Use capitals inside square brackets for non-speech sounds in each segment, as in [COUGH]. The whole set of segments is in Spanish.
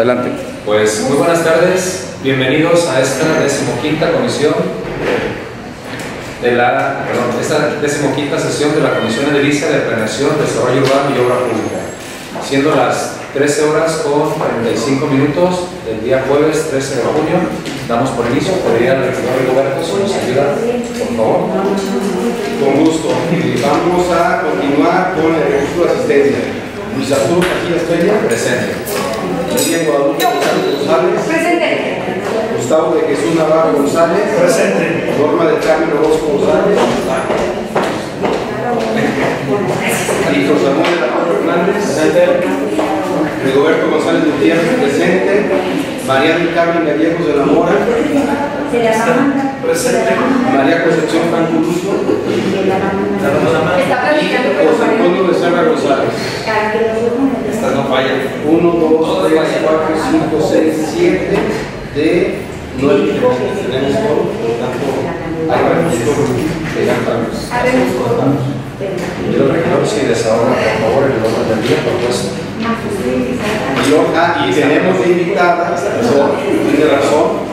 Adelante. Pues muy buenas tardes, bienvenidos a esta decimoquinta comisión de la, perdón, esta decimoquinta sesión de la Comisión Edilicia de Planeación, Desarrollo Urbano y Obra Pública, siendo las 13 horas con 45 minutos del día jueves 13 de junio. Damos por inicio, podría el regidor Roberto si nos ayuda, por favor. Con gusto. Vamos a continuar con el registro de asistencia. Luis Arturo Casillas Peña, Presente. María Guadalupe González González, Presente. Gustavo de Jesús Navarro González, Presente. Norma del Carmen Orozco González, y José Ramón de la Torre Hernández, Rigoberto González Gutiérrez, presente, María del Carmen Gallegos de la Mora, De. Presente. María Concepción Franco con José Antonio Becerra González. Estas no fallan. 1, 2, 3, 4, 5, 6, 7 de 9 que tenemos todo, por lo tanto, hay varios que ya estamos. Quiero regidor si desahoga, por favor, el orden del día, propuesto. Y, yo- ah, y tenemos invitada, tiene razón,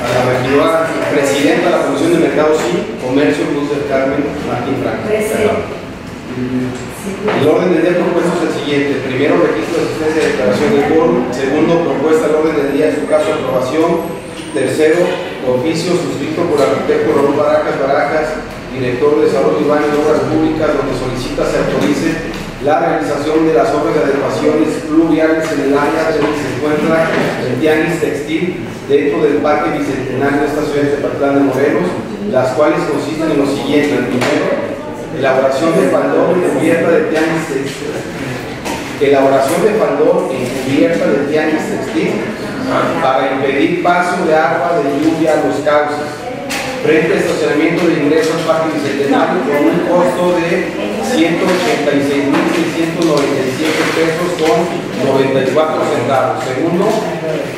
a la regidora presidenta de la Comisión de Mercados y Comercio, Luz del Carmen Martín Franco. El orden del día propuesto es el siguiente. Primero, registro de asistencia y declaración de quórum. Segundo, propuesta del orden del día, en su caso, aprobación. Tercero, oficio suscrito por el arquitecto Raúl Baracas Barajas, director de Desarrollo Urbano y Obras Públicas, donde solicita se autorice la realización de las obras de adecuaciones pluviales en el área donde se encuentra el tianguis textil dentro del Parque Bicentenario de esta ciudad de Patlán de Morelos, las cuales consisten en lo siguiente. Primero, elaboración de faldón cubierta de tianguis. Elaboración de faldón cubierta de tianguis textil para impedir paso de agua de lluvia a los cauces. Frente a estacionamiento de ingreso al Parque Bicentenario con un costo de 186.697 pesos con 94 centavos. Segundo,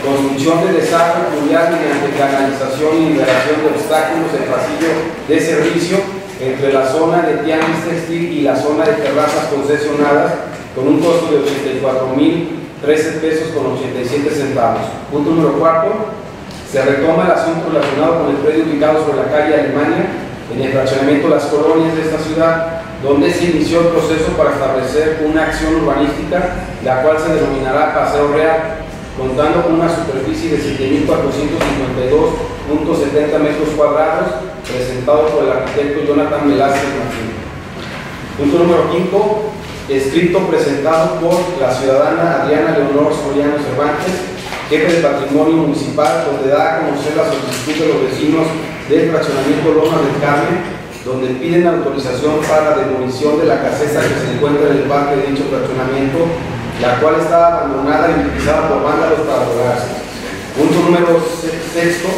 construcción de desagüe pluvial mediante canalización y liberación de obstáculos en pasillo de servicio entre la zona de tianguis textil y la zona de terrazas concesionadas con un costo de 84.013 pesos con 87 centavos. Punto número cuarto, se retoma el asunto relacionado con el predio ubicado sobre la calle Alemania, en el fraccionamiento de las colonias de esta ciudad, donde se inició el proceso para establecer una acción urbanística, la cual se denominará Paseo Real, contando con una superficie de 7.452.70 metros cuadrados, presentado por el arquitecto Jonathan Velázquez Martín. Punto número 5, escrito presentado por la ciudadana Adriana Leonor Soriano Cervantes, jefe de patrimonio municipal, donde da a conocer la solicitud de los vecinos del fraccionamiento Lomas del Carmen, donde piden autorización para demolición de la caseta que se encuentra en el parque de dicho fraccionamiento, la cual está abandonada y utilizada por vándalos para drogarse. Punto número se- sexto,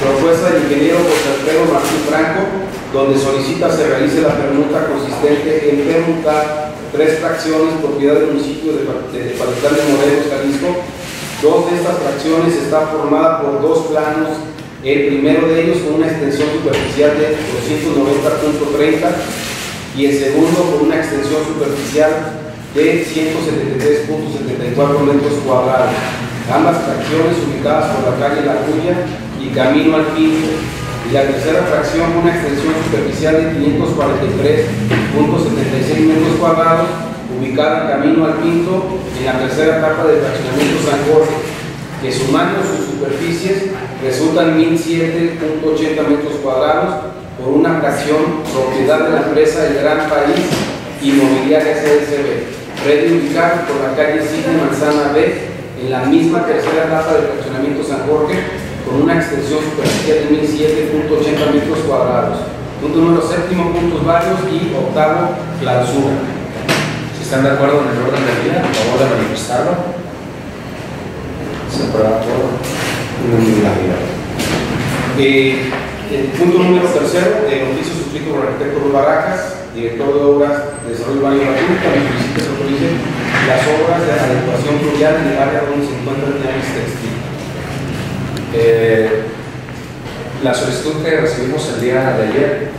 propuesta del ingeniero José Alfredo Martín Franco, donde solicita se realice la permuta consistente en permutar tres fracciones propiedad del municipio de, de de Morelos, Jalisco, Dos de estas fracciones está formada por dos planos, el primero de ellos con una extensión superficial de 290.30 y el segundo con una extensión superficial de 173.74 metros cuadrados. Ambas fracciones ubicadas por la calle La Cuya y camino al Pinto. Y la tercera fracción una extensión superficial de 543.76 metros cuadrados ubicada camino al Pinto en la tercera etapa del fraccionamiento San Jorge, que sumando sus superficies resultan 1.007.80 metros cuadrados por una fracción propiedad de la empresa del Gran País Inmobiliaria CSB, predio ubicado por la calle Sidney Manzana B, en la misma tercera etapa del fraccionamiento San Jorge, con una extensión superficial de 1.007.80 metros cuadrados. Punto número séptimo, puntos varios y octavo, clausura. Si están de acuerdo en el orden del día, por favor de manifestarlo. Se aprueba todo. Eh, el punto número tercero, el oficio suscrito por el arquitecto Luis Baracas, director de obras de desarrollo urbano y la pública, me solicita se las obras de adecuación fluvial en el área donde se encuentra el. Eh, la solicitud que recibimos el día de ayer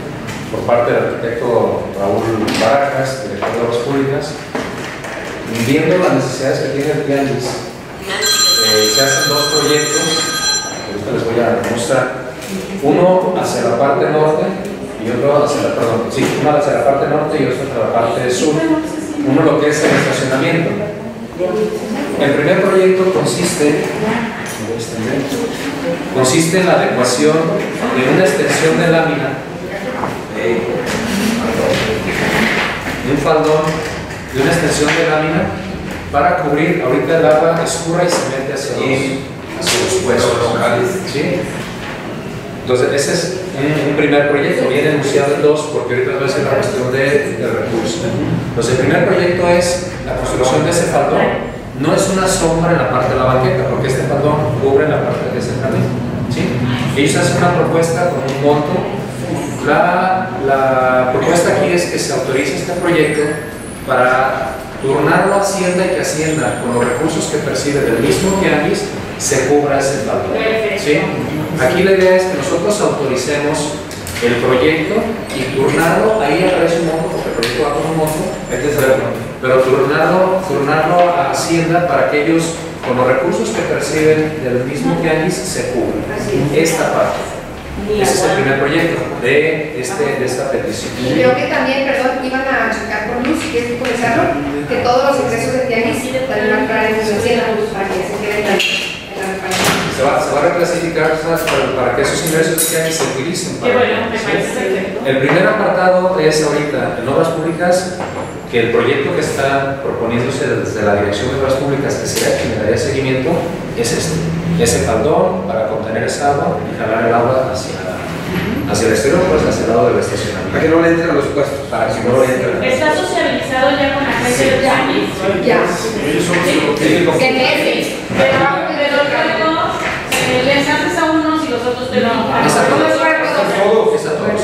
por parte del arquitecto Raúl Barajas, director de Obras Públicas, viendo las necesidades que tiene el tianguis, eh, proyectos, ahorita les voy a mostrar, uno hacia la parte norte y otro hacia la, perdón, sí, uno hacia la parte norte y otro hacia la parte sur. Uno lo que es el estacionamiento. El primer proyecto consiste, consiste en la adecuación de una extensión de lámina, eh, un faldón, de una extensión de lámina para cubrir, ahorita el agua escurra y se mete hacia los, hacia los huesos locales. ¿sí? Entonces, ese es un, un primer proyecto, viene enunciado en dos, porque ahorita voy a decir la cuestión de, del recurso. Entonces, el primer proyecto es la construcción de ese faldón. No es una sombra en la parte de la banqueta, porque este faldón cubre la parte de ese jardín. ¿sí? Ellos hacen una propuesta con un monto. La, la propuesta aquí es que se autorice este proyecto para turnarlo a Hacienda y que Hacienda, con los recursos que percibe del mismo que antes, se cubra ese faldón. ¿sí? Aquí la idea es que nosotros autoricemos el proyecto y turnarlo, ahí aparece un monto, porque el proyecto va con un monto, hay que saberlo, pero turnarlo, turnarlo a Hacienda para que ellos, con los recursos que perciben del mismo antes, se cubran. Esta parte. Ese es el primer proyecto de, este, de esta petición. Y creo que también, perdón, iban a checar por luz, si quieres comenzarlo, que todos los ingresos de tianguis también van para el financiero, para que se queden en la reparación. Se va, se va a reclasificar para, para que esos ingresos de tianguis se utilicen. Para- bueno, me ¿sí? parece. El primer apartado es ahorita en obras públicas, que el proyecto que está proponiéndose desde la Dirección de Obras Públicas, que será quien le daría seguimiento, es este. Ese faldón para contener esa agua y jalar el agua hacia, hacia el exterior, pues hacia el lado del Para que estacionamiento. no le entren los puestos. Para que no entre. ¿Está socializado ya con la gente de tianguis? Ya. Ellos son los que tienen Que meses. Pero, pero luego eh, les haces a te lo Es a ¿Cómo es todos. Es a todos.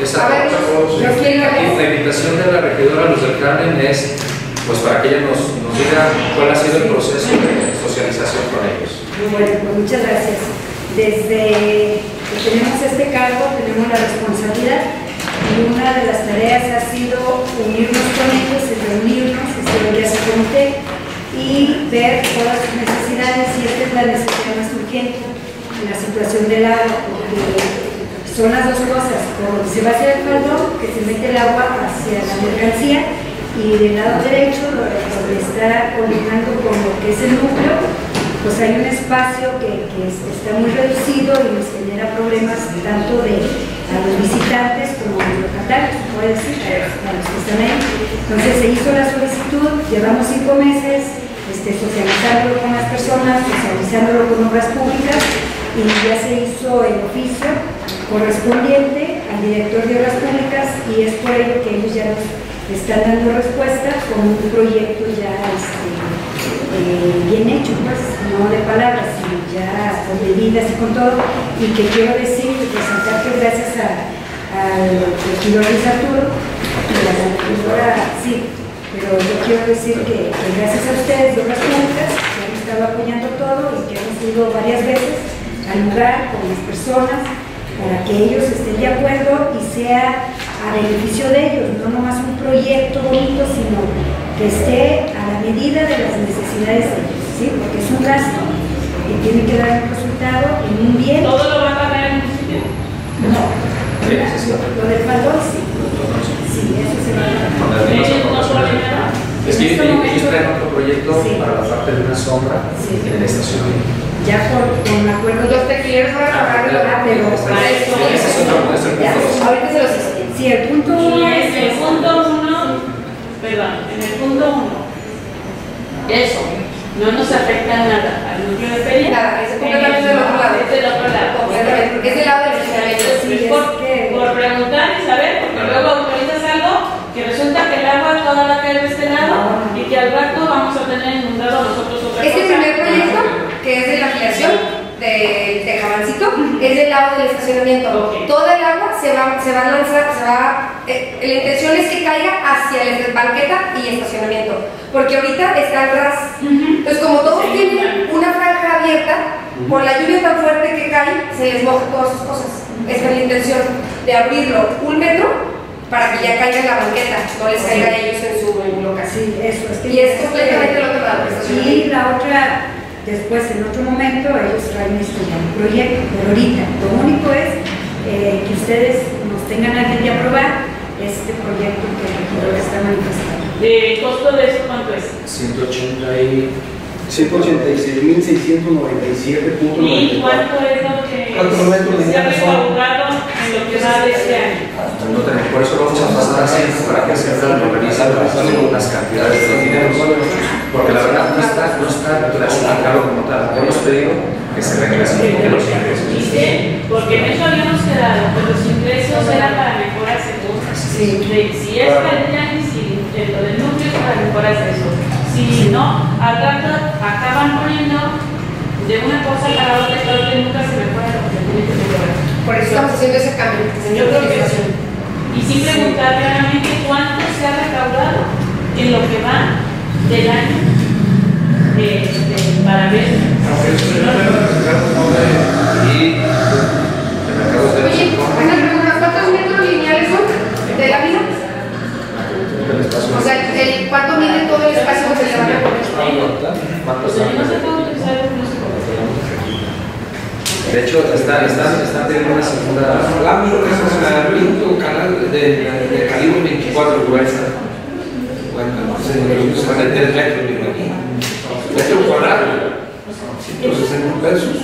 Es A todos. la invitación de la regidora Luz del Carmen es pues para que ella nos, nos diga cuál ha sido el proceso de socialización con ellos. Bueno, pues muchas gracias. Desde que tenemos este cargo, tenemos la responsabilidad y una de las tareas ha sido unirnos con ellos, y reunirnos, este ya se comité y ver todas sus necesidades y esta es la necesidad más urgente, la situación del agua, porque son las dos cosas, se va hacia el faldón, que se mete el agua hacia la mercancía y del lado derecho, donde está coordinando con lo que es el núcleo, pues hay un espacio que, que es- está muy reducido y nos genera problemas tanto de a los visitantes como a los locatarios, puede decir, a los, que están. Entonces se hizo la solicitud, llevamos cinco meses este, socializándolo con las personas, socializándolo con obras públicas y ya se hizo el oficio correspondiente al director de obras públicas y es por ello que ellos ya nos están dando respuesta con un proyecto ya este, eh, bien hecho, pues, no de palabras, sino ya con medidas y con todo, y que quiero decir, resaltar que gracias al regidor Luis Arturo, y a la regidora, sí, pero yo quiero decir que, que gracias a ustedes, de obras públicas, que han estado apoyando todo y que hemos ido varias veces al lugar con las personas, para que ellos estén de acuerdo y sea a beneficio de ellos, no nomás un proyecto bonito, sino que esté a la medida de las necesidades de ellos, ¿sí? Porque es un gasto que tiene que dar un resultado en un bien. ¿Todo lo va a pagar el municipio? No, lo del valor sí, sí, eso se va a dar. Con las mismas ¿Ellos no aportaciones. ponen nada? Es que En este ellos, traen otro proyecto Sí. para la parte de una sombra Sí. en el estacionamiento. Ya por, con acuerdo Los de... tequileros van a pagar el Ah, pero Ese para es eso... Ahorita se los hice. Sí, el punto uno en el punto uno, perdón, en el punto uno, eso no nos afecta nada al núcleo de feria. Nada, es completamente del otro lado. Es del otro lado. Es del lado del es por, preguntar y saber, porque luego autorizas algo que resulta que toda va a caer de este lado y que al rato vamos a tener inundado nosotros otra Este cosa. primer proyecto, que es de la afiliación de, de Jabancito, es del lado del estacionamiento. Ok. Toda el agua se va, se va a lanzar, se va, eh, la intención es que caiga hacia la banqueta y estacionamiento, porque ahorita está al ras. Entonces, como todos Sí, tienen claro. una franja abierta, por la lluvia tan fuerte que cae, se les moja todas sus cosas. Esta es la intención de abrirlo un metro para que ya caiga en la banqueta, no les caiga a ellos en su locación. Sí, eso es que... Y es completamente el otro lado del Y la otra después en otro momento ellos traen este un proyecto, pero ahorita lo único es eh, que ustedes nos tengan a bien de aprobar este proyecto que el regidor está manifestando. ¿El costo de eso cuánto es? 180 y... 186.697.94. ¿Y cuánto es lo que ¿Cuántos metros se ha lineales son? recaudado en lo que va de este año? No tenemos, por eso lo vamos a pasar así para que se organizan las cantidades de los dineros. Porque la verdad no está, no está clasificado como tal. Hemos pedido que se reclasifiquen los ingresos. Porque en eso habíamos quedado, que los ingresos eran para mejoras seguras. Sí. De- Si es para el el- lo del núcleo es para mejoras de eso. Si no, al rato acaban poniendo de una cosa para la otra y nunca se mejora lo que tiene que mejorar. Por eso estamos haciendo ese cambio. Yo creo que sí. Y sin preguntar claramente cuánto se ha recaudado en lo que va del año este, para ver. Oye, una pregunta, ¿cuántos metros lineales son de la vida? O sea, el, ¿cuánto mide todo el espacio que se le van a poner? ¿Cuántos Pues no se años? puede utilizar el no se puede. De hecho, están, están, están teniendo una segunda. Lámina es un canal de, de calibre 24 gruesa. Bueno, entonces de 3 metros, mi hermano. Metro cuadrado, 160 pesos.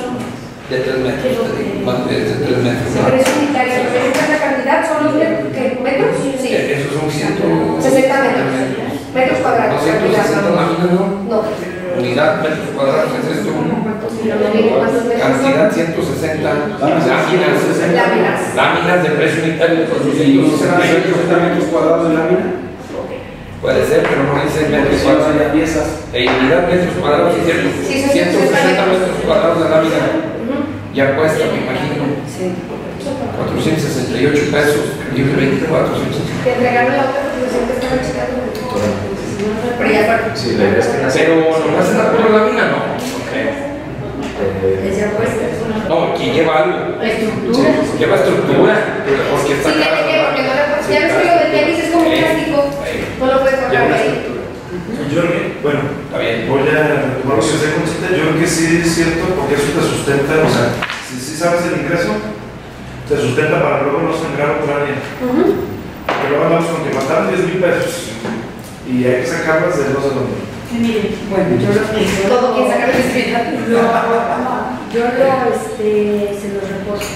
De 3 metros, te digo, más de 3 metros. Pero es unitaria, pero la cantidad, son los metros? Sí. Esos son 100. 60 metros. Metros cuadrados. 260 láminas, ¿no? No. Unidad, metros cuadrados, es esto. Cantidad son. 160 láminas. Láminas. Láminas de precio unitario con sus ¿Y no serán 160 160 metros cuadrados de lámina? Puede ser, pero no dice metros cuadrados. sería piezas. E unidad metros cuadrados, cierto. Sí, son 160 metros cuadrados de lámina. Ya cuesta, me imagino, 468 pesos. Que 24, sí. Te entregaron la otra porque siempre estaba checando. Pero ya fue. Sí, la idea es que nace. Pero nomás es la pura lámina, no. Eh, Es ya puesta. No, aquí lleva algo. La estructura. Lleva estructura. Porque está Sí, puedes. Ya ves que lo de tenis es como un plástico. No lo puedes una ahí. Yo creo que, bueno, Está bien. voy a retomar lo que usted yo creo que sí es cierto porque eso te sustenta, o sea, si, si sabes el ingreso, te sustenta para luego no sangrar por alguien. Ujú. Porque luego andamos con que mataron 10 mil pesos y hay que sacarlas de no sé dónde. Miren, Bueno, yo lo que Todo quien saca [LAUGHS] lo- yo lo este, se lo reporto.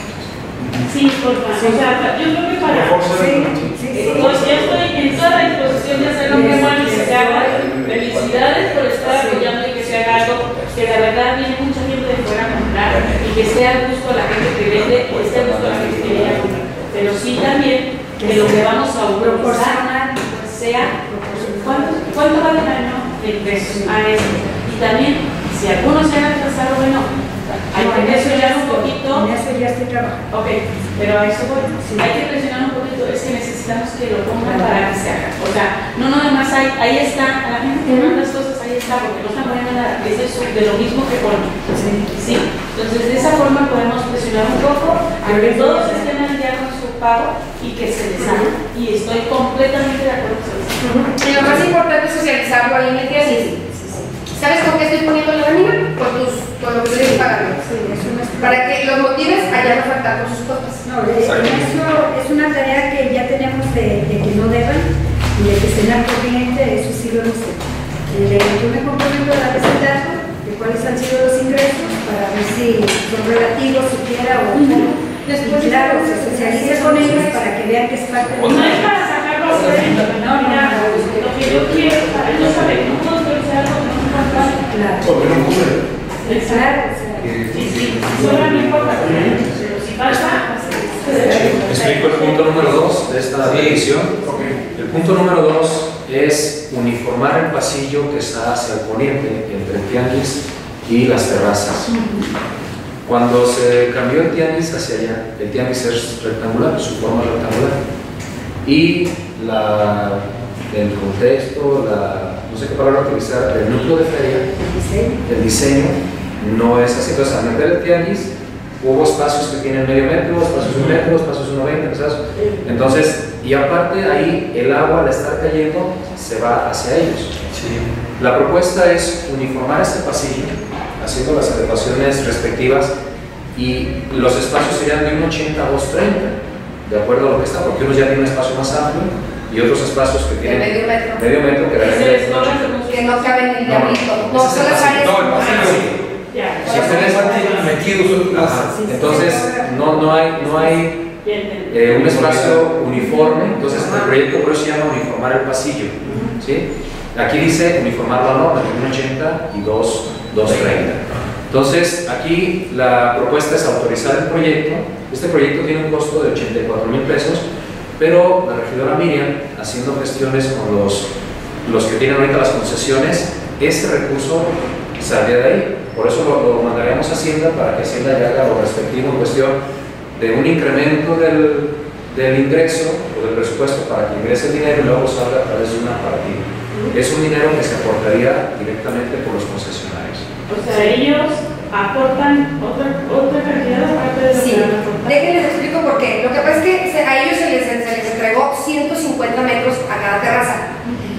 sí, por favor. O sea, yo creo que para. Sí, sí, sí. Pues ya estoy en toda la disposición de hacer lo que bueno y que se haga. Felicidades por estar apoyando y que se haga algo que de verdad viene mucha gente de fuera a comprar y que esté a gusto la gente que vende o esté a gusto la gente que viene a comprar. Pero sí también que lo que vamos a Proporcionar. sea cuánto, cuánto vale el año el peso a eso. Y también, si algunos se han atrasado, bueno, hay que presionar un poquito. En eso ya estoy trabajando. Ok, pero a eso voy. Hay que presionar un poquito, es que necesitamos que lo pongan para que se haga. O sea, no nada más hay, ahí está, a la gente que manda las cosas, ahí está, porque no están poniendo nada, es de, eso, de lo mismo que ponen. Sí. Entonces, de esa forma podemos presionar un poco, a que todos estén al día con su pago y que se les haga. Y estoy completamente de acuerdo con eso. Y lo más importante es socializarlo ahí en el día sí. ¿Sabes con qué estoy poniendo la lámina? Con, tus, con lo que estoy pagando. Sí, es una Para que los motives a ya no faltar con sus cosas. No, de- eso es una tarea que ya tenemos de, de que no deban y de que estén al corriente, eso sí lo. Eh, de que yo me comprometo a darles el dato de cuáles han sido los ingresos para ver si son relativos siquiera o no. Después- y claro, se socialice con ellos para que vean que es parte de No es para sacarlo a crédito, no, ni nada. Lo que yo quiero para ellos saber, no puedo autorizar algo que no me falta. Claro, Porque no cubre. claro, Sí, sí, no importa, pero si falta, Explico el punto número 2 de esta petición. El punto número 2 es uniformar el pasillo que está hacia el poniente entre el tianguis y las terrazas. Cuando se cambió el tianguis hacia allá, el tianguis es rectangular, su forma es rectangular. Y la, el contexto, la, no sé qué palabra utilizar, el núcleo de feria el diseño. el diseño no es así. Entonces, al meter el tianguis, hubo espacios que tienen medio metro, espacios de un metro, espacios de 1,20, ¿sabes? Entonces, y aparte ahí el agua al estar cayendo se va hacia ellos. La propuesta es uniformar este pasillo haciendo las adecuaciones respectivas y los espacios serían de un 80 a 230, de acuerdo a lo que está, porque unos ya tienen un espacio más amplio y otros espacios que tienen medio metro. medio metro que 80. como Que no caben en el No, no, No, es. No, el pasillo. Si ustedes están metidos Ajá, Entonces, no, no hay, no hay eh, un espacio uniforme, entonces el proyecto por eso se llama uniformar el pasillo. ¿sí? Aquí dice uniformar la norma de 1,80 y 2, 2,30. Entonces, aquí la propuesta es autorizar el proyecto. Este proyecto tiene un costo de 84 mil pesos, pero la regidora Miriam, haciendo gestiones con los, los que tienen ahorita las concesiones, ese recurso saldría de ahí. Por eso lo, lo mandaríamos a Hacienda para que Hacienda ya haga lo respectivo en cuestión de un incremento del, del ingreso o del presupuesto para que ingrese el dinero y luego salga a través de una partida. Es un dinero que se aportaría directamente por los concesionarios. O sea, ellos aportan otra, otra cantidad aparte de lo Sí, que van a aportar. déjenles explico por qué. Lo que pasa es que a ellos se les, se les entregó 150 metros a cada terraza.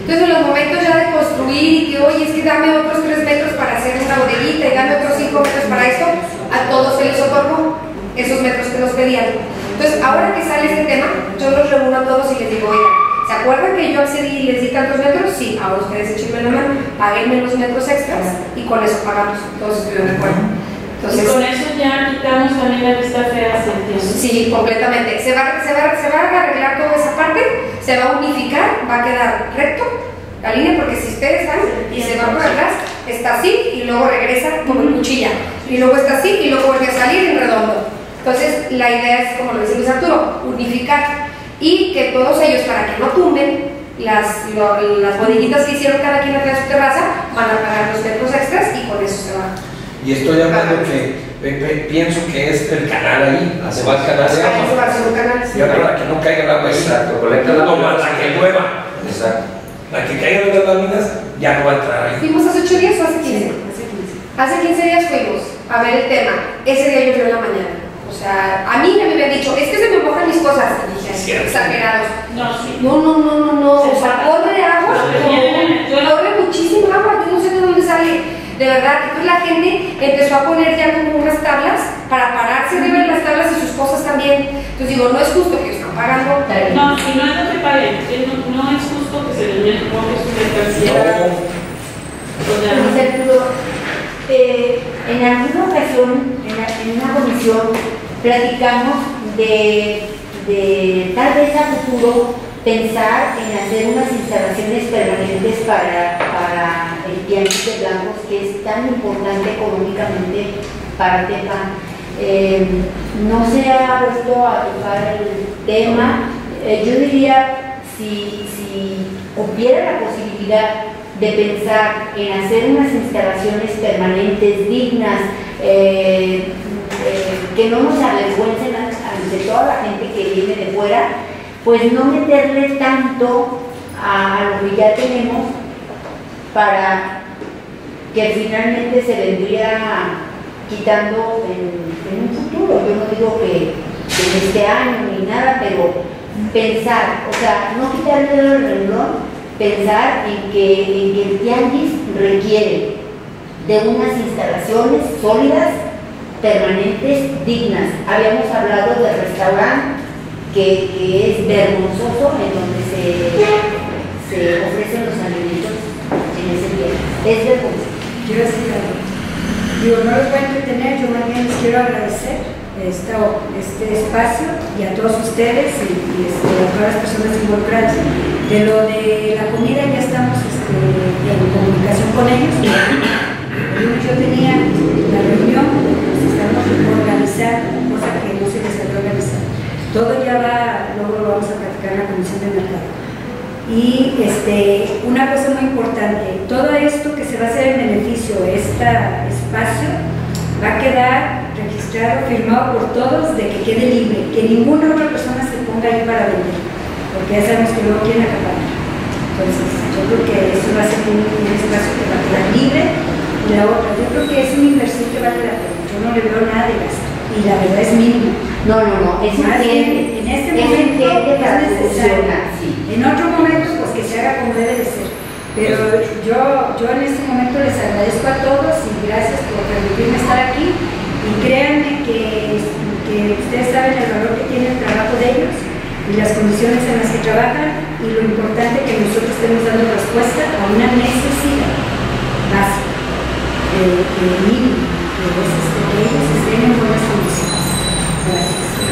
Entonces, en los momentos ya de construir y que, oye, es que dame otros 3 metros para hacer una bodeguita y dame otros 5 metros para esto, a todos se les otorgó esos metros que nos pedían. Entonces, ahora que sale este tema, yo los reúno a todos y les digo, oigan, ¿se acuerdan que yo accedí y les di tantos metros? Sí, ahora ustedes échenme la mano, páguenme los metros extras y con eso pagamos. Todos estuvieron de acuerdo. Y Entonces, con eso ya quitamos también la vista fea. Sí, completamente. Se va, se, va, se va a arreglar toda esa parte, se va a unificar, va a quedar recto la línea, porque si ustedes van y se van por atrás, está así y luego regresa como en cuchilla. Y luego está así y luego vuelve a salir en redondo. Entonces, la idea es, como lo dice Luis Arturo, unificar y que todos ellos, para que no tumben las, lo- las bodeguitas que hicieron cada quien atrás de su terraza, van a pagar los metros extras y con eso se va. Y estoy hablando que pienso que es el canal ahí, se va el canal de Ahí se va a agua. hacer un canal. Y ahora para que no caiga el agua Exacto, colecta la más la que llueva, Exacto. la que caiga de las láminas ya no va a entrar ahí. ¿Fuimos hace 8 días o hace 15? Hace 15 días fuimos a ver el tema. Ese día llovió en la mañana. O sea, a mí me habían dicho, es que se me mojan mis cosas. Exagerados. No, sí. No, no, no, no, no. Se O sea, corre agua. La- Corre muchísima agua. Yo no sé de dónde sale. De verdad, entonces la gente empezó a poner ya como unas tablas para pararse de las tablas y sus cosas también. Entonces digo, no es justo que están pagando. No, y no es lo que paguen, no, no es justo que se les moje su mercancía. Eh, en alguna ocasión, en, la- en una comisión, platicamos de, de tal vez a futuro pensar en hacer unas instalaciones permanentes para, para el Tianguis de Blancos, que es tan importante económicamente para Tepa. Eh, no se ha vuelto a tocar el tema. Eh, yo diría, si, si hubiera la posibilidad de pensar en hacer unas instalaciones permanentes, dignas, eh, que no nos avergüencen an- ante toda la gente que viene de fuera, pues no meterle tanto a, lo que ya tenemos para que finalmente se vendría quitando en, en un futuro. Yo no digo que, que en este año ni nada, pero pensar, o sea, no quitarle el renglón, pensar en que, en que el tianguis requiere de unas instalaciones sólidas, permanentes, dignas. Habíamos hablado del restaurante que, que es vergonzoso, en donde se, ofrecen los alimentos en ese tiempo. Es vergonzoso. Quiero decir algo. Digo, no los voy a entretener, yo más bien les quiero agradecer este espacio y a todos ustedes y, este, a todas las personas involucradas. De lo de la comida ya estamos este, en comunicación con ellos. Yo tenía la reunión, organizar, cosa que no se les había organizado. Todo ya va, luego lo vamos a platicar en la Comisión de Mercado. Y este, una cosa muy importante, todo esto que se va a hacer en beneficio este espacio va a quedar registrado, firmado por todos de que quede libre, que ninguna otra persona se ponga ahí para vender, porque ya sabemos que luego quieren acabar. Entonces, yo creo que eso va a ser un espacio que va a quedar libre. Y la otra, yo creo que es una inversión que vale la pena. No le veo nada de gasto. Y la verdad es mínimo. No, no, no, es Más bien, en este es momento es para necesario. solucionar, sí. En otro momento, pues que se haga como debe de ser. Pero yo, yo en este momento les agradezco a todos y gracias por permitirme estar aquí. Y créanme que, que ustedes saben el valor que tiene el trabajo de ellos y las condiciones en las que trabajan y lo importante que nosotros estemos dando respuesta a una necesidad básica, mínimo,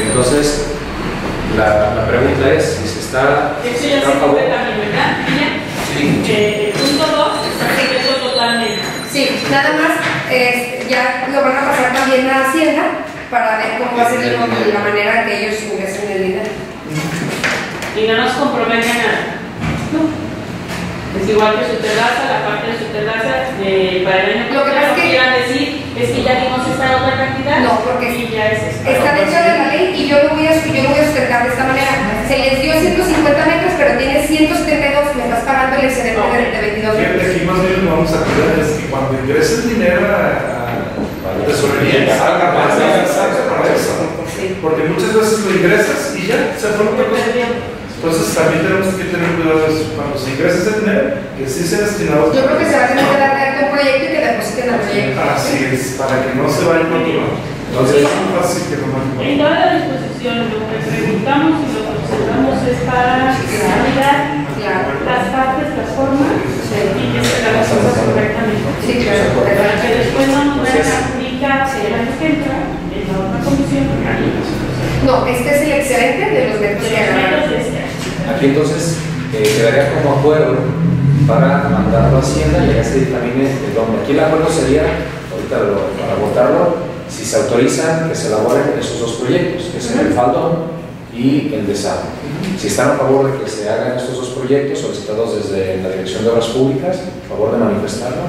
Entonces, la, la pregunta es si se está, Eso ya se a favor. cumple también, ¿verdad? Sí. Eh, el punto 2 está cubierto totalmente. Sí, nada más, eh, ya lo van a pasar también a Hacienda para ver cómo va a ser la manera en que ellos ingresen el dinero. y no nos compromete a nada. Es igual que su terraza, la parte de su terraza, eh, para el año Lo que pasa es que- quieran decir es que ya dimos esta otra cantidad. No, porque y ya es. Está dentro de la ley y yo lo voy a, yo lo voy a sustentar de esta manera. Se les dio 150 metros, pero tiene 172, me estás pagando el excedente de, de 22 Fíjate, metros. aquí más bien lo vamos a cuidar es que cuando ingrese el dinero a, a la tesorería, salga para salga para eso. Porque muchas veces lo ingresas y ya se fue otra cosa. Entonces también tenemos que tener cuidado de eso. Cuando se ingresa ese dinero, que sí sea destinado. Yo creo que se va a tener que dar un proyecto y que depositen al proyecto. Así es, para que no se vaya con Entonces es muy fácil que no manden. En toda la disposición, lo que preguntamos y lo que observamos es para claridad, las partes, las formas y que se hagan las cosas correctamente. Sí, claro. Para que después no nos vayan a aplicar el año que entra en la otra comisión. No, este es el excedente de los que Aquí entonces eh, quedaría como acuerdo para mandarlo a Hacienda y ya se dictamine de dónde. Aquí el acuerdo sería, ahorita para votarlo, si se autorizan que se elaboren esos dos proyectos, que es el faldón y el desagüe. Si están a favor de que se hagan estos dos proyectos solicitados desde la Dirección de Obras Públicas, a favor de manifestarlo,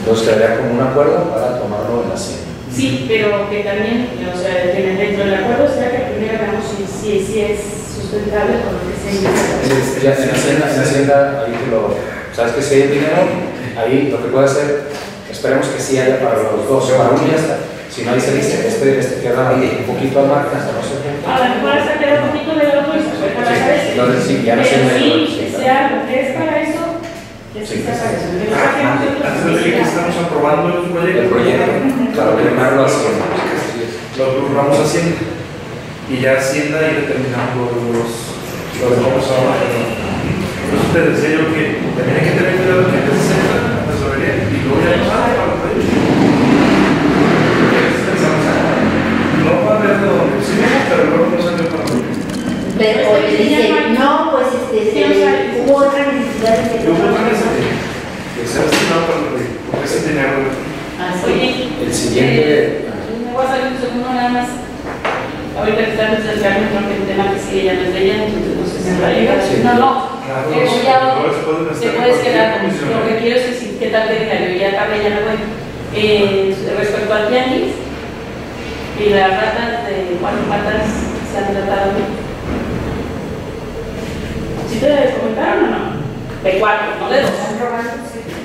entonces quedaría como un acuerdo para tomarlo en Hacienda. Sí, pero que también, o sea, dentro del acuerdo sea que primero veamos si, si, si es sustentable con lo que se en Hacienda, en Hacienda, ahí te lo, sabes que si hay dinero, ahí lo que puede hacer, esperemos que sí haya para los dos, para uno ya está. Si no, ahí se dice, este, este queda un poquito al margen, hasta no sé qué. A lo mejor hasta queda un poquito de otro y se para Sí, la cabeza. entonces sí, ya no se me- sí, sea es para sí Ah, Antes de que estamos aprobando el proyecto. El proyecto, para primarlo a Hacienda. Lo programamos a Hacienda. Y ya Hacienda y determinando los, los ahora. Por eso te decía yo que también hay que tener cuidado que se la tesorería y luego ya no sale para el proyecto. Pensamos, ah, No va a haber de dónde. Sí, pero luego no salió para el proyecto. Pero Pues, sí, dice, no pues este, este, hubo otra necesidad de que Para el proyecto, porque ese dinero Oye, El siguiente, me voy a salir un segundo nada más. Ahorita que están Carmen, creo que el tema que sigue ya no es de ella, entonces no sé si va a llegar. Sí. No, no. Sí, de te puedes quedar. comisión. Lo que quiero es que si, ¿qué tal te diga? Yo ya tarde, ya no voy. Eh, respecto al tianguis y las ratas de cuatro patas se han tratado. ¿Sí te comentaron o no? De cuatro, no de dos.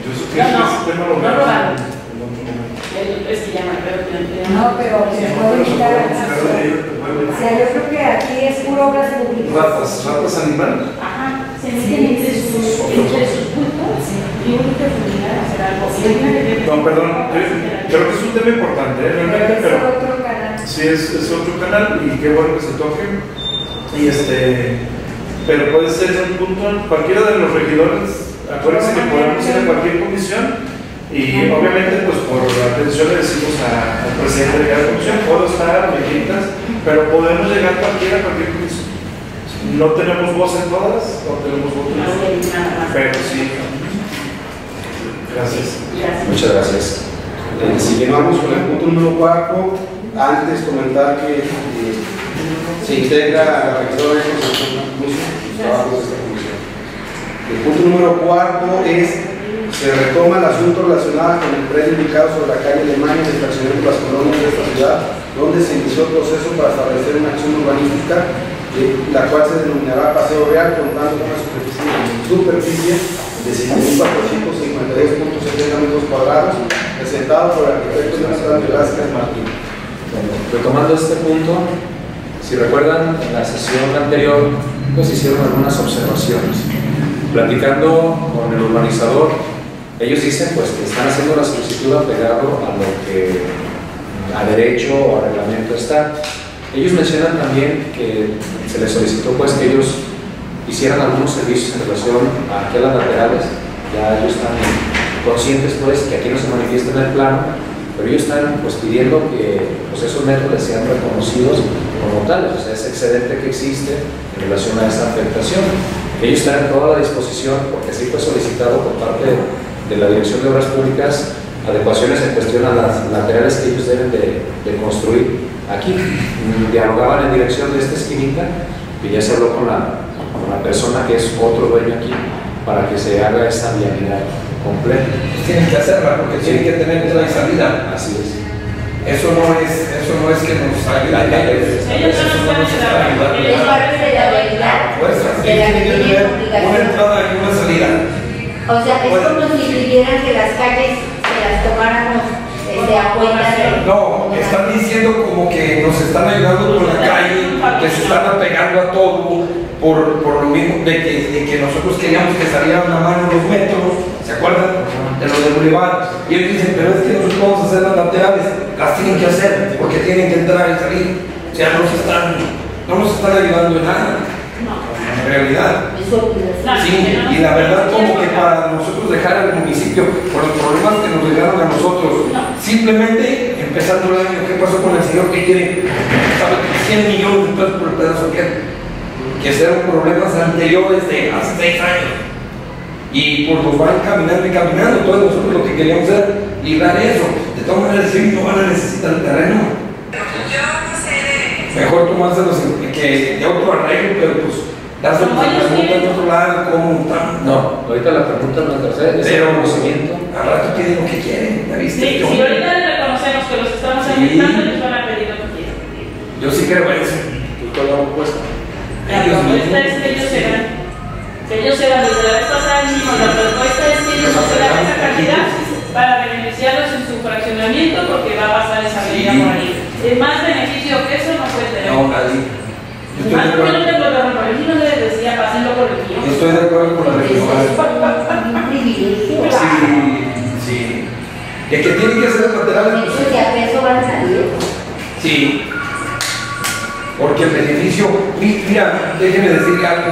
Yo eso que No, no, ese tema lo no vemos robaron. en otro momento. Es que ya me acuerdo que ya- No, pero se puede invitar a la O sea, yo creo que aquí es puro obras públicas. Ratas, ratas animales. Ajá, se meten entre sus, puntos y uno que hacer algo. No, perdón, creo que es un tema importante, ¿eh? Pero realmente, es pero otro canal. sí es, es otro canal y qué bueno que se toque. Y este, pero puede ser un punto, cualquiera de los regidores, acuérdense que podemos ir a cualquier comisión y obviamente pues por atención le decimos a- al presidente de cada comisión, puedo estar, me quitas, pero podemos llegar cualquiera a cualquier comisión. No tenemos voz en todas, no tenemos voz en todas, pero sí. Gracias. Muchas gracias. Siguiente Vamos con el punto número 4. Antes comentar que eh, se integra a la regidora de Constitución de la Comisión, los trabajos de esta comisión. El punto número 4 es se retoma el asunto relacionado con el predio ubicado sobre la calle Alemania de fraccionamiento las colonias de esta ciudad, donde se inició el proceso para establecer una acción urbanística, eh, la cual se denominará Paseo Real, contando con una superficie, de 5.452.70 metros cuadrados, presentado por el arquitecto Jonathan Velázquez Martín. Bueno, retomando este punto, si recuerdan, en la sesión anterior, pues hicieron algunas observaciones. Platicando con el urbanizador, ellos dicen pues que están haciendo la solicitud apegado a lo que a derecho o a reglamento está. Ellos mencionan también que se les solicitó pues que ellos hicieran algunos servicios en relación a aquí a las laterales, ya ellos están conscientes pues que aquí no se manifiesta en el plano, pero ellos están pues pidiendo que pues, esos les sean reconocidos como tales, o sea, ese excedente que existe en relación a esa afectación. Ellos están en toda la disposición, porque así fue solicitado por parte de la Dirección de Obras Públicas, adecuaciones en cuestión a las laterales que ellos deben de, de construir aquí. Dialogaban en dirección de esta esquinita y ya se habló con la, con la persona que es otro dueño aquí para que se haga esta vialidad completa. Tienen que hacerla porque tienen que tener y salida. Así es. Eso no es, eso no es que nos ayude. Ellos no nos pueden ayudar, porque Es ellos- parte de la realidad de que una entrada y una salida. O sea, es como si pidieran que las calles se las tomáramos este, a cuenta de... No, están diciendo como que nos están ayudando con la calle, que se están apegando a todo por, por lo mismo de que, de que nosotros queríamos que salieran a mano los metros, ¿se acuerdan? De los de Boulevard. Y ellos dicen, pero es que nosotros vamos a hacer las laterales, las tienen que hacer porque tienen que entrar y salir. O sea, no, se están, no nos están ayudando en nada, en realidad. Y la verdad como que para nosotros dejar al municipio por los problemas que nos llegaron a nosotros, simplemente empezando el año, ¿qué pasó con el señor que quiere? ¿Sabe? 100 millones de pesos por el pedazo que que eran problemas anteriores de hace 6 años. Y pues nos van caminando y caminando, todos nosotros lo que queríamos era librar eso. De todas maneras, si no van a necesitar el terreno. Mejor tomárselos en- que de otro arreglo, pero pues darse Como la ellos pregunta de otro lado, cómo están. No, ahorita la pregunta no es tercera, es el Pero conocimiento. al rato quieren lo que quieren, ¿ya viste? Sí, Yo- si ahorita les reconocemos que los estamos Sí. les van a pedir lo que quieren. Yo sí creo eso. ¿Tú es la propuesta? La propuesta es que ellos se van. Que ellos se van desde la vez pasada dijimos, la propuesta es que ellos se dan esa cantidad para beneficiarlos en su fraccionamiento porque va a pasar esa Sí. por ahí. Es más beneficio que eso no puede tener. No, nadie. Yo estoy Más de porque no acuerdo. tengo no pásenlo por el mío. Yo estoy de acuerdo con la privilegio. Sí, sí. De que tienen que ser laterales, Muchos pues, de a peso van a salir. sí. Porque el beneficio, mi- mira, déjeme decirle algo,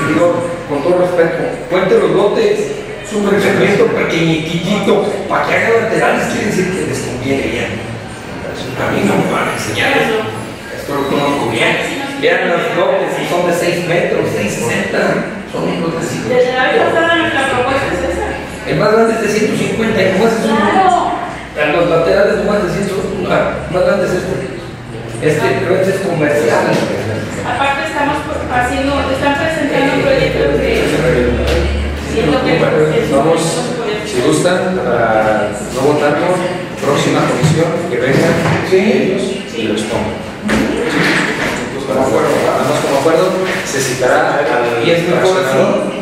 regidor, con todo respeto. Cuente los lotes, es un fraccionamiento pequeñitito, para que hagan laterales quiere decir que les conviene bien. A mí no me van a enseñar eso. Esto lo conozco bien. Vean los lotes, son de 6 metros, 660. Son un lotecito. Desde la vez pasada nuestra propuesta es esa. El más grande es de 150 y nomás es. A Los laterales nomás de 100, ah, más grande es este. Este, pero este es comercial. Aparte estamos haciendo, están presentando proyectos de siento que Vamos, si gustan, para no votarlo, próxima comisión, que vengan Sí. ellos y los pongan. Pues como acuerdo, vamos como acuerdo, se citará al Y es mejor fraccionador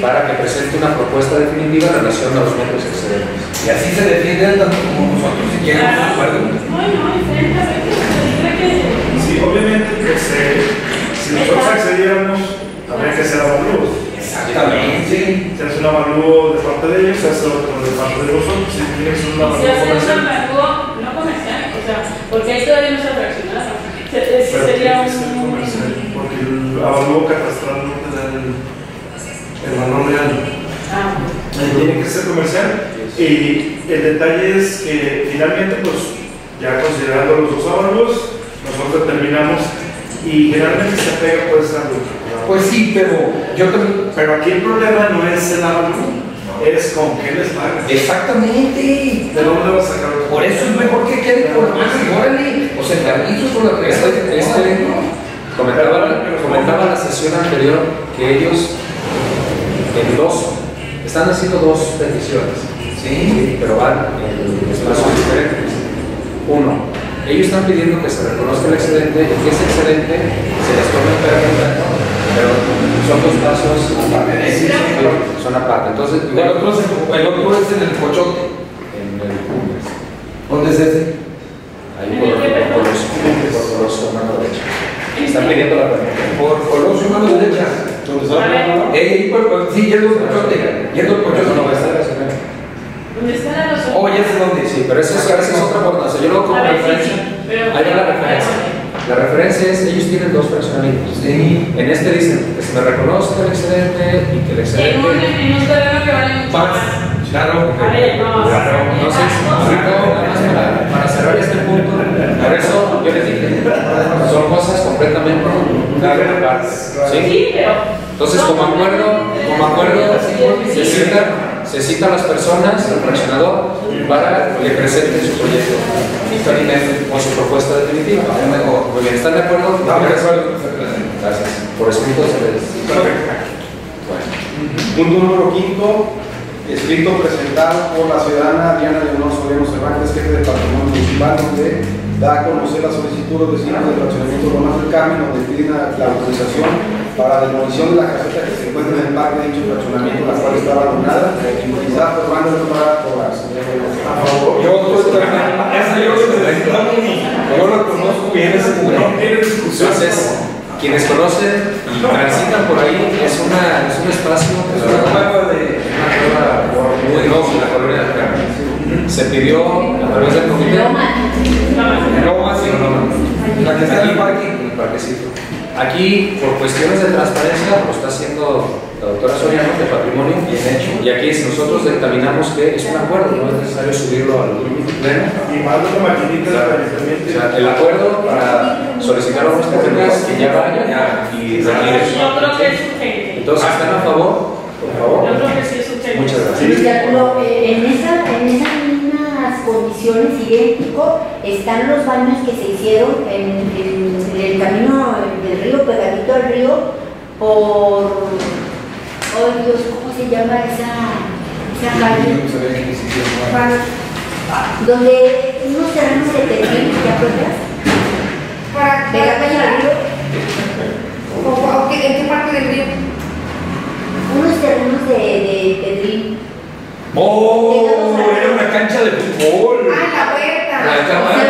para que presente una propuesta definitiva en relación a los metros excedentes. Y así se defienden tanto como nosotros si a un acuerdo. Que Sí, obviamente, eh, si nosotros accediéramos, habría que hacer avalúos. Exactamente. Se hace un avalúo de parte de ellos, se hace otro de parte de nosotros, si tiene que ser un avalúo hace un comercial. avalúo no comercial, o sea, porque ahí todavía no fraccionado. Se- es- Pero Sería que comercial, un... porque el avalúo catastral no te da el, el valor real. Ah, Tiene que ser comercial y el detalle es que finalmente, pues ya considerando los dos avalúos, nosotros determinamos y generalmente se apega pues a lo- Pues sí, pero yo también. Pero aquí el problema no es el avalúo, es con qué les pagas. Exactamente. ¿De dónde vas a sacar los Por eso es mejor que quede por más y órale. O sea, permiso por la comentaba, comentaba la sesión anterior que ellos en dos, están haciendo dos peticiones, Sí. pero van en espacios diferentes. Uno, ellos están pidiendo que se reconozca el excedente y que ese excedente se les tome en cuenta, pero son dos pasos aparte. Sí. Son aparte. Entonces, El otro, es, el otro es en el cochote. en el Cumbres, ¿Dónde es ese? ahí por, por los por Coloso, mano derecha. Están pidiendo la permisión. Por Colosio, mano derecha. Eh, por, por- sí, yendo al pochote, yendo al pochote. No, ¿Dónde están los Oh, ya sé dónde. Sí, pero esa es, otra sea, yo lo como ver, sí, referencia. sí, pero- Ahí va la referencia. La referencia es, ellos tienen dos fraccionamientos. Sí. En este dicen que se me reconozca el excedente y que el En un, excedente... en un terreno que vale mucho Más. Claro. Claro, entonces, ahorita, para cerrar este punto, por eso yo les dije, son cosas completamente aparte. ¿sí? Sí, pero. Entonces, como acuerdo, como acuerdo, se citan, se citan las personas, el fraccionador, para que presenten su proyecto o su propuesta definitiva. Muy bien, ¿están de acuerdo? Gracias. Por escrito se les... Bueno. Punto número quinto, escrito presentado por la ciudadana Diana Leonor Soleno Cervantes, jefe de patrimonio municipal, donde da a conocer la solicitud de los vecinos del fraccionamiento Lomas del Carmen, donde piden la la autorización para la demolición de la caseta que se encuentra en el parque de dicho fraccionamiento, la cual está abandonada, quizá formando para cobrarse. A favor. Yo estoy también. Esa yo Yo lo conozco bien, ese no tiene discusión. Entonces, quienes conocen y transitan por ahí, es, una, es un espacio, es una cueva de una cueva muy en la colonia del Carmen. Se pidió a través del comité. No, más sí. La que está en el parque. En el parquecito. Aquí, por cuestiones de transparencia, lo está haciendo la doctora Soriano de Patrimonio, bien hecho. Y aquí si nosotros determinamos que es un acuerdo, no es necesario subirlo al pleno. Y más una maquinita de O sea, el acuerdo para solicitar a los competentes que ya vayan y retiren. Yo creo que es urgente. Entonces, ¿están a favor? Por favor. Yo creo que sí es urgente. Muchas gracias. Eh, en, esa- condiciones idéntico están los baños que se hicieron en, en- en el camino del río, pegadito al río, por... Oh Dios, ¿cómo se llama esa, esa calle? Donde unos terrenos de Tetín, ¿te acuerdas? Para, Pegadito al río, o- o- ¿qué- ¿En qué parte del río? unos terrenos de, de Pedrín. Oh, era una Ah, la huerta. La era la abajo.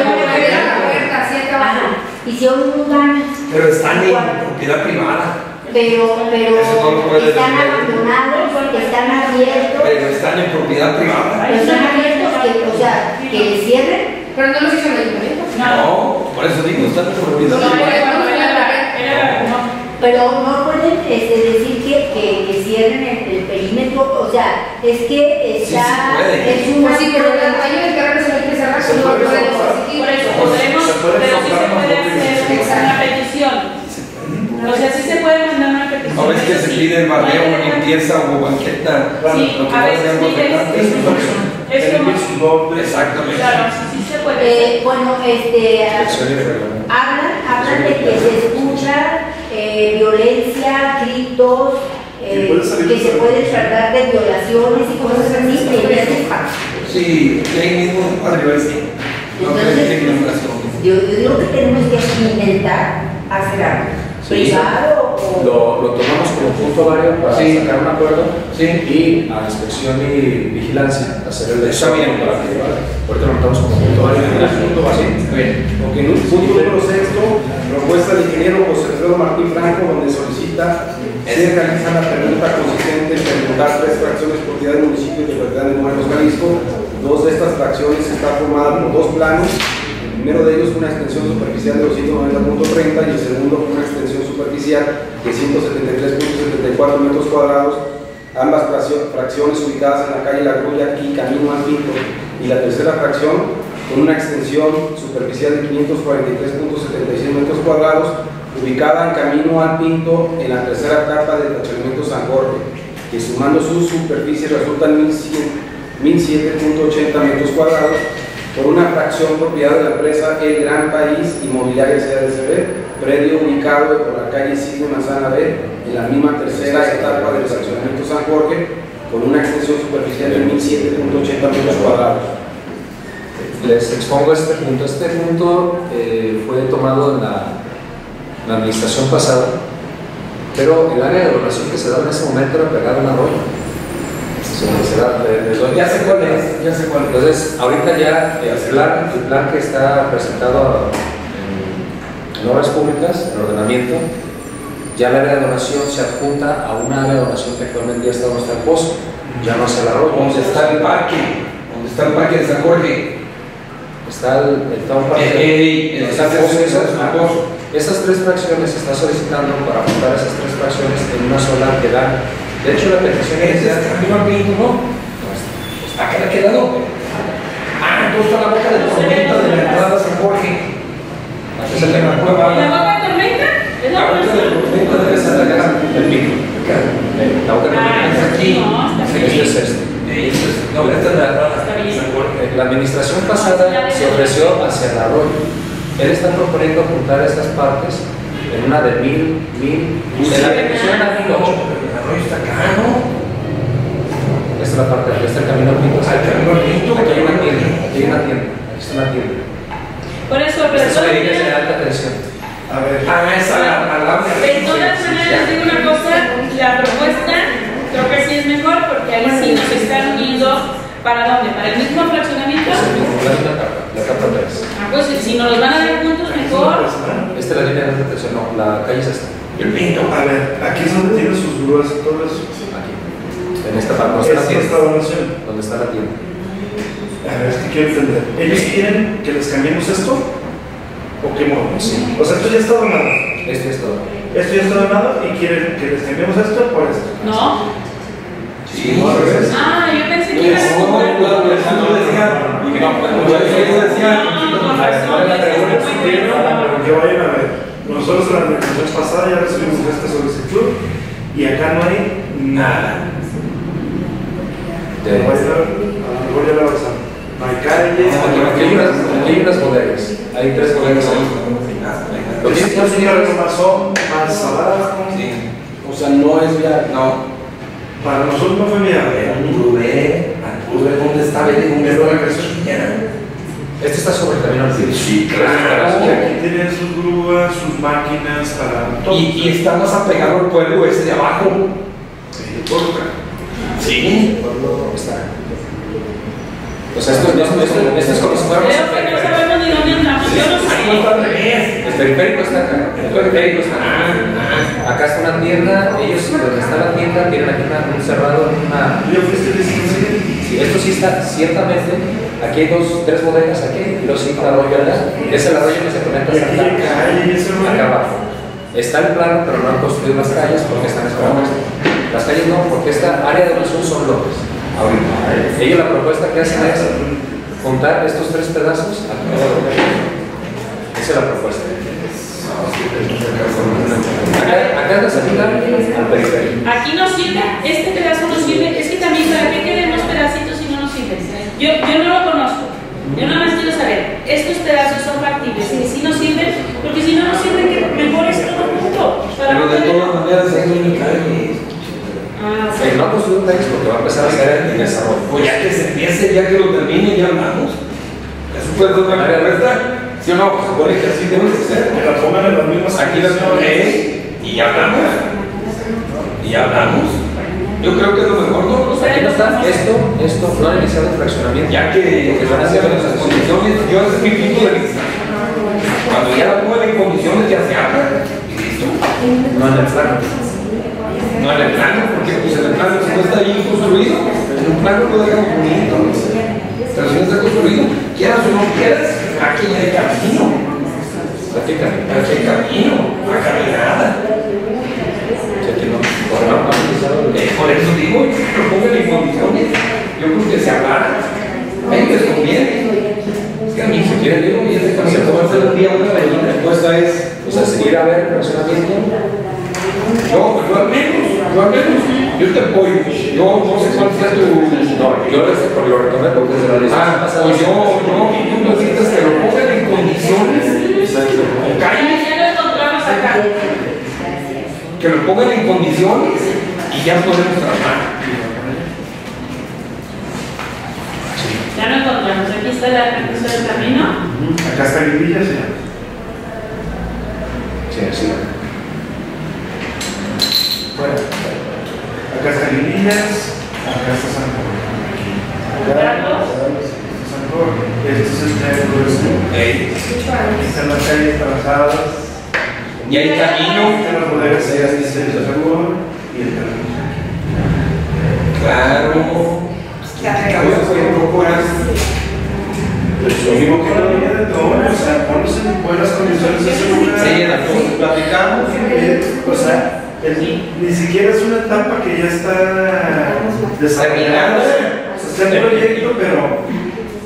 Ajá, hicieron un. Pero están en propiedad privada. pero, pero no están abandonados, están abiertos, Pero están en propiedad privada. pero están abiertos que, o sea, que cierren. Pero no los hizo el ayuntamiento. No, por eso digo, están en propiedad No, privada. no. Pero no pueden este, decir que, que, que cierren el, el perímetro, o sea, es que Sí, está, sí puede. es una Pues sí, pero se lo quiere cerrar, Se no podemos. Por eso podremos, pero sí se puede hacer una petición. O sea, sí se puede mandar una petición. No ves que se sí. pide el barreo, Puede dejar- limpieza o banqueta. Sí, que a veces sí es- como. Exactamente. claro, sí, sí se puede. Eh, bueno, este, hablan, hablan de que se eh, violencia, gritos, eh, que se de- puede tratar de violaciones y cosas así espacio. Sí, que ahí mismo arriba. No que razón. Yo, yo digo que tenemos que intentar hacer algo. Sí. Lo, lo tomamos como punto vario para Sí. sacar un acuerdo Sí. y a inspección y vigilancia hacer el Está bien. para que ahorita lo notamos como punto vario. Punto vario. Bien. En un punto número sexto, propuesta del ingeniero José Alfredo Martín Franco, donde solicita se realiza la pregunta consistente en preguntar tres fracciones propiedad del municipio de Verdad de Morelos, Jalisco. Dos de estas fracciones están formadas por dos planos. Primero de ellos una extensión superficial de 290.30 y el segundo una extensión superficial de 173.74 metros cuadrados ambas fraccio- fracciones ubicadas en la calle La Grulla y Camino al Pinto, y la tercera fracción con una extensión superficial de 543.76 metros cuadrados, ubicada en Camino al Pinto en la tercera etapa del fraccionamiento San Jorge, que sumando sus superficies resultan 1.100 1.007.80 metros cuadrados, por una fracción propiedad de la empresa El Gran País Inmobiliaria CADCB, predio ubicado por la calle Siglo Manzana B, en la misma tercera etapa del fraccionamiento San Jorge, con una extensión superficial de 1.007.80 metros cuadrados. Les expongo este punto. Este punto eh, fue tomado en la, administración pasada, pero el área de donación que se da en ese momento era pegada a un arroyo. Se- se da- Ya sé cuál es, ya sé cuál es. Entonces, ahorita ya el plan, el plan que está presentado en, en obras públicas, en ordenamiento, Ya la área de donación se adjunta a una área de donación que actualmente ya está donde está el pozo, ya no hacia el arroyo. ¿Dónde está el parque? ¿Dónde está el parque de San Jorge? Está el, está un parque- Eh, eh, está el pozo, ah, Esas tres fracciones se está solicitando para juntar esas tres fracciones en una sola que dan. De hecho, la petición es inicial camino al ¿no? Está acá de qué lado. Ah, entonces está la boca de tormenta de la entrada a San Jorge. Aquí se le ¿La boca de tormenta? ¿Es la La boca de tormenta debe ser de la acá. el pico. Eh, La boca de Ah, tormenta. está aquí. Está Este es este. Esto es- No, esta es la entrada a San Jorge. La administración pasada se ofreció hacia el arroyo. Él está proponiendo juntar estas partes en una de mil, mil, en la petición a mil ocho. El arroyo está acá, ¿no? Esta es la parte, aquí está el camino Pinto. Al camino Pinto. Aquí hay una tienda, aquí hay una tienda, aquí está una tienda. Por eso, pero Esta es edificación de alta tensión. A ver, Ah, esa la al lado de De todas maneras, les digo una cosa, la propuesta creo que sí es mejor porque ahí sí nos están uniendo para dónde, para el mismo fraccionamiento. Es el mismo, la misma etapa, la etapa 3. Ah, pues si nos los van a dar juntos, mejor. Esta es la línea de alta tensión, no, la calle es esta, El pinto. a ver, aquí es donde tiene sus grúas y todo eso. aquí. En esta parte, donde está la tienda. Donde está la tienda. A ver, es que quiero entender. ¿Ellos quieren que les cambiemos esto? ¿O qué modo? Sí. O sea, esto ya está donado. Esto es todo. Esto ya está donado y quieren que les cambiemos esto por esto. ¿No? Sí, No, al revés. Ah, yo pensé que iban a No, comprar. no, no, no ya. Nosotros en la administración pasada ya recibimos esta solicitud y acá no hay nada. De- Voy a ir a- a lo mejor ya la avanzamos. No hay calles. Aquí hay unas, aquí hay unas bodegas. Hay tres bodegas ahí. Lo que Esto es reclamación más abajo. Sí. O sea, no es viable. No. Para nosotros no fue viable. Antuve, Antuve, ¿dónde está? Vete, ¿dónde está la? Este está sobre el camino. Sí, Y claro. aquí tienen sus grúas, sus máquinas para todo. Y, y está más apegado al pueblo ese de abajo. Sí. Está. O sea, esto, esto, esto, esto es como si fuéramos Creo que no sabemos ni dónde andamos, yo no sé. El periférico está acá. El periférico está acá. Acá está una tienda. Ellos, donde está la tienda, tienen aquí una, un cerrado, una. Sí, esto sí está, ciertamente. Aquí hay dos, tres bodegas aquí, y los cinco arroyo allá. Es el arroyo que se conecta hasta rollo. acá abajo. Está el plano, pero no han construido las calles porque están esperando esto. Las calles no, porque esta área de donación son lotes. Ahorita. Ellos la propuesta que hacen es juntar estos tres pedazos al nuevo Esa es la propuesta. Acá, acá es la salida al periférico. Aquí nos sirve, este pedazo nos sirve, es que también para qué queremos pedacitos si no nos sirven. Yo, yo no lo conozco, yo nada más quiero saber, estos pedazos son factibles, y si nos sirven, porque si no nos sirven, que mejor es todo junto. Para Pero no de todas maneras es calle. Ah, Eh, no ha construido calles porque va a empezar a hacer en desarrollo. O ya que se empiece, ya que lo termine, ya hablamos. Eso puede ser una respuesta. ¿Sí o no? Pues supone que así debe de ser. Que la pongan en las mismas Aquí las pones y ya hablamos. Y ya hablamos. Yo creo que es lo mejor, ¿no? Aquí no está, esto, esto, no han iniciado el fraccionamiento. Ya que Porque van a hacer las las condiciones, yo ese es mi punto de vista. Cuando ya la pongan en condiciones, ya se habla y listo. No en el plano. No en el plano, porque pues en el plano si no está ahí construido, en un plano lo dejamos bonito. Pero si no está construido, quieras o no quieras, aquí hay camino. Aquí hay camino, la caminada. No. No, no Eh, por eso digo, que lo pongan en condiciones. Yo creo que se hablara. A ellos les conviene. Es que a mí si quieren digo, y ese camino se a hacer un día una. La respuesta es, O sea, seguir a ver el fraccionamiento. Yo, yo al menos, yo al menos, yo te apoyo. Yo no sé cuál sea tu... No, yo lo, retomé porque desde la licencia Ah, pues yo, yo, mi punto de vista es que lo pongan en condiciones, con calles, Ya lo encontramos acá. que lo pongan en condiciones y ya podemos trabajar. Ya lo encontramos, aquí está, la, aquí está el camino. Acá está Guililla, sí. Sí, sí. Bueno. Guilillas, acá está San Jorge. San. Este es el este. Ey, Aquí están las calles trazadas Y hay camino. Que las bodegas dice el seguro y el camino. Claro. Pues lo mismo que la línea de todo, o sea, en buenas condiciones. Sí, en la foto. platicamos, o sea, el- ni siquiera es una etapa que ya está desarrollada. O sea, está en proyecto, pero,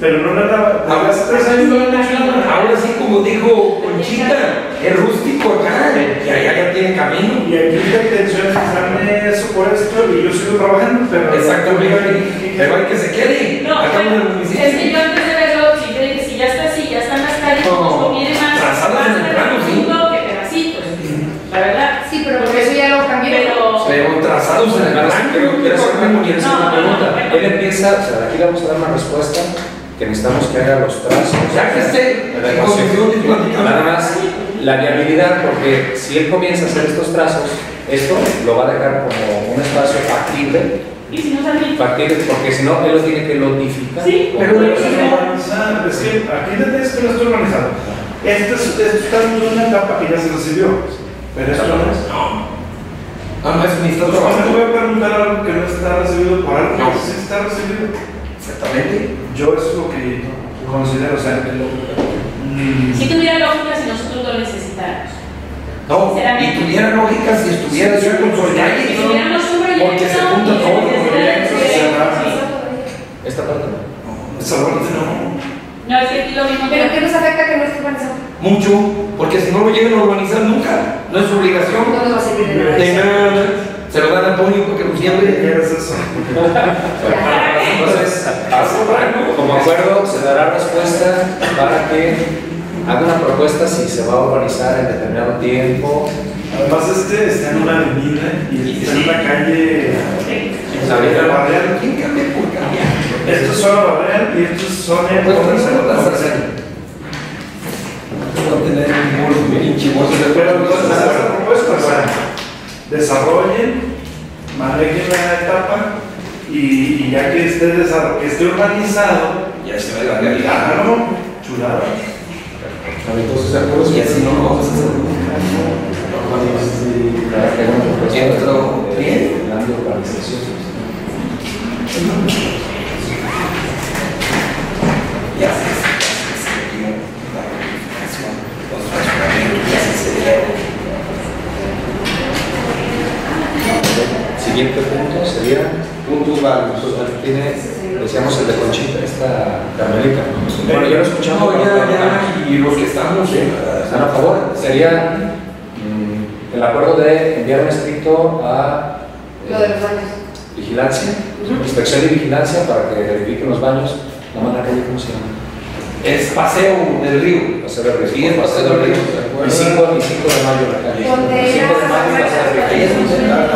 pero no nada. Ahora, nada. ahora sí, como dijo Conchita, es rústico acá, y allá ya tiene camino. Y aquí la intención es quitarme eso por esto y yo sigo trabajando, pero. Exactamente. Pero hay que se quede. No, Acá en el bueno, es que yo antes de verlo, si creo que si ya está así, ya están las calles, No, pues conviene más, trazadas más en el plano, sí. pedacitos que pedacitos, la verdad. Sí, pero por eso ya lo cambió. En el pero quiero una pregunta. no. Él empieza, o sea, aquí le vamos a dar una respuesta que necesitamos que haga los trazos. Ya que esté. Nada más la viabilidad, porque si él comienza a hacer estos trazos, esto lo va a dejar como un espacio factible, y si no sale, factible porque si no, él lo tiene que notificar. Sí, Pero no es urbanizar, es que aquí te es que no estoy organizado. Esto, es- esto está en una etapa que ya se recibió, pero esto no es. No, eso ni está Entonces, ¿cómo te voy a preguntar algo que no está recibido por algo No. sí está recibido? Exactamente. Yo eso es lo que considero, o sea, que lo, mm, si tuviera lógica si nosotros lo necesitáramos. No, y tuviera lógica si estuviera ya con sus Si un proyecto, Porque se junta todo, de proyectos, sí. Esta parte no. esa parte no. No, es que aquí lo mismo Pero que ¿qué nos afecta que no esté organizado? Mucho, porque si no lo llegan a urbanizar nunca, no es su obligación. No nos va a servir de nada. De nada. Se lo dan a Antonio porque lo ¿Qué siempre. es eso? Entonces, como acuerdo, se dará respuesta para que haga una propuesta si se va a urbanizar en determinado tiempo. Además, este está en una avenida y está en una calle. La Barreal. ¿Quién cambia por cambiar? Esto es zona Barreal y esto es zona Pues por eso lo vas a hacer. No tener pinche de Pero entonces esa es la propuesta, o sea, desarrollen, manejen la etapa y, y ya que esté, que esté urbanizado, Ya se la realidad. claro, chulada. Entonces, acuerdo, Y así no lo vamos a hacer se se dio la verificación, los fraccionamientos, ya se dieron. Siguiente punto sería puntos válidos. Entonces, Tiene, decíamos el de Conchita, esta Carmelita. Bueno, ya lo escuchamos. No, ya, ya, y los que estamos en ¿Están a favor? Sería mm, el acuerdo de enviar un escrito a eh, Lo de los baños. vigilancia, inspección y vigilancia para que verifiquen los baños. La mala calle, ¿cómo se llama? Es paseo del río. Paseo del Río. Sí, es Paseo del Río. Y 5 y 5 de mayo la calle. Donde El 5 de mayo Paseo del Río. Ahí es donde está la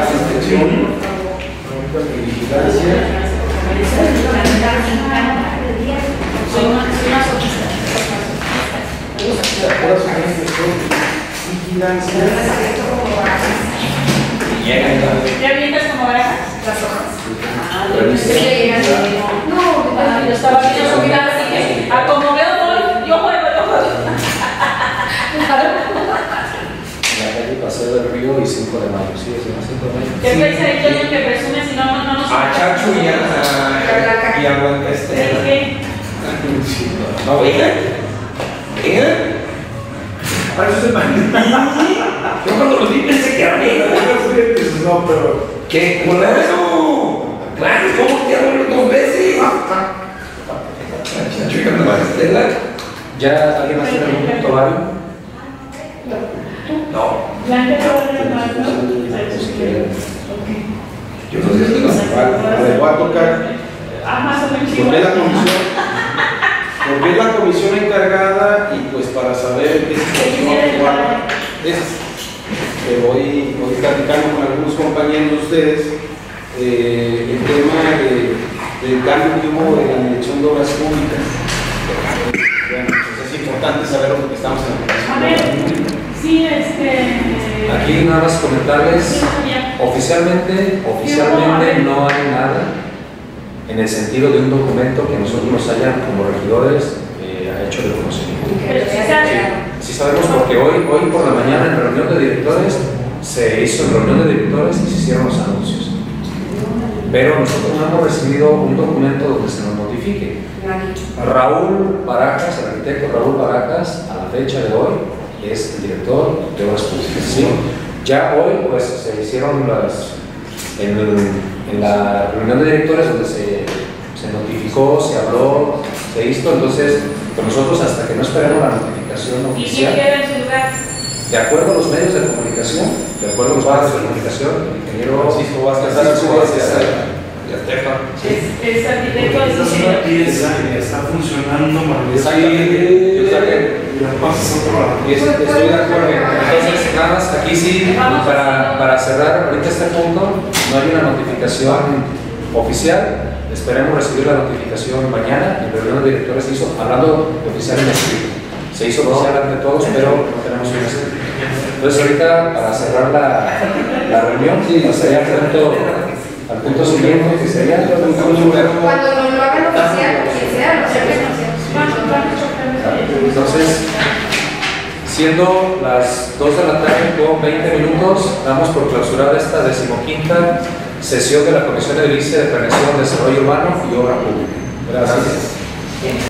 soy. Llegan ¿Ya avientas como barajas? Las hojas. Ah, Pero yo dice- pensé que llegan de- No, Ah, yo estaba viendo su mirada así que, a como veo voy, yo juego, yo juego. La calle Paseo del Río y 5 de mayo. Sí, es el 5 de mayo. ¿Qué país ahí Toño, que presume si no, no, no nos... A Chacho y a, y a Blanca ¿Es Estela. que? No. Para eso se. [LAUGHS] Yo cuando los vi pensé que era. No, pero. ¿Qué? Claro. Claro, ¿cómo te hablo dos veces? Chacho y a Blanca Estela. ¿Ya alguien más tiene algún punto válido? No. Blanca ¿no? Yo no sé si voy a tocar. Porque es la comisión, porque es la comisión encargada y pues para saber qué situación cuál es. Que voy, voy platicando con algunos compañeros de ustedes eh, el tema de- del cambio que hubo en la dirección de obras públicas. Bueno, pues es importante saber lo que estamos en la sí, este... Aquí nada más comentarles. Oficialmente, oficialmente no hay nada en el sentido de un documento que nosotros nos hayan como regidores eh, hecho de conocimiento. Pero sí. Sí sabemos porque hoy, hoy por la mañana en reunión de directores se hizo en reunión de directores y se hicieron los anuncios. Pero nosotros no hemos recibido un documento donde se nos notifique. Raúl Baracas, el arquitecto Raúl Baracas, a la fecha de hoy, es el director de Obras Públicas. ¿sí? Ya hoy pues se hicieron las, en, el- en la reunión de directores donde se, se notificó, se habló, se hizo, entonces pues nosotros hasta que no esperemos la notificación ¿Y quién oficial, de acuerdo a los medios de comunicación, de acuerdo a los medios de comunicación, el ingeniero Francisco Vázquez, Francisco Vázquez, Y Estefan. Es, es arquitecto está, funcionando maravilloso. Exactamente. Exactamente. Y la pasas a otro lado. Y es- Estoy de acuerdo. Entonces, nada más, aquí sí, para, para cerrar ahorita este punto, no hay una notificación oficial. Esperemos recibir la notificación mañana. El reunión de directores se hizo, hablando oficial en escrito. Se hizo oficial ante todos, pero no tenemos un escrito. Entonces, ahorita, para cerrar la, la reunión, pasaría al punto, al punto siguiente, que sería Cuando lo hagan oficial, quien sea, lo oficial. Entonces, siendo las 2 de la tarde con 20 minutos, damos por clausurada esta decimoquinta sesión de la Comisión de Edilicia de Planeación, Desarrollo Urbano y Obra Pública. Gracias.